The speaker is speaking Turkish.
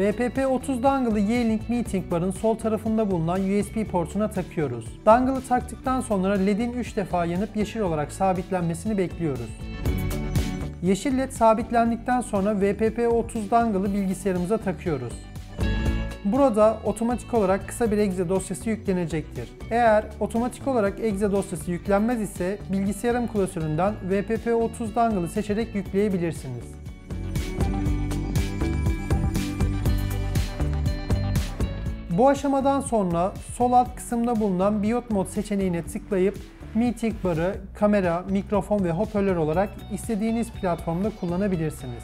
VPP30 dongle'ı Yealink Meeting Bar'ın sol tarafında bulunan USB portuna takıyoruz. Dongle'ı taktıktan sonra LED'in 3 defa yanıp yeşil olarak sabitlenmesini bekliyoruz. Yeşil led sabitlendikten sonra VPP30 dongle'ı bilgisayarımıza takıyoruz. Burada otomatik olarak kısa bir exe dosyası yüklenecektir. Eğer otomatik olarak exe dosyası yüklenmez ise bilgisayarım klasöründen VPP30 dongle'ı seçerek yükleyebilirsiniz. Bu aşamadan sonra sol alt kısımda bulunan Biot Mod seçeneğine tıklayıp Meeting barı, kamera, mikrofon ve hoparlör olarak istediğiniz platformda kullanabilirsiniz.